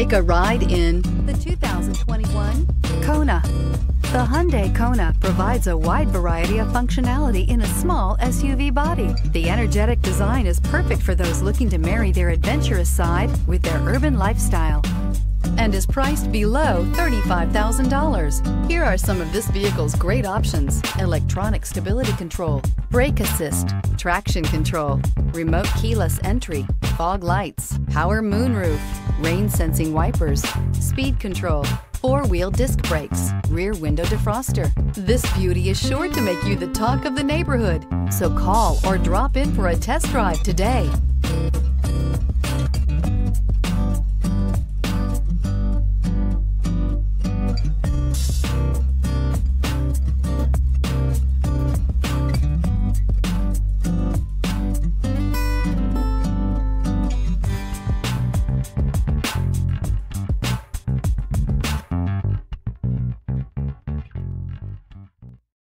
Take a ride in the 2021 Kona. The Hyundai Kona provides a wide variety of functionality in a small SUV body. The energetic design is perfect for those looking to marry their adventurous side with their urban lifestyle and is priced below $35,000. Here are some of this vehicle's great options. Electronic stability control, brake assist, traction control, remote keyless entry, fog lights, power moonroof, rain sensing wipers, speed control, four-wheel disc brakes, rear window defroster. This beauty is sure to make you the talk of the neighborhood. So call or drop in for a test drive today.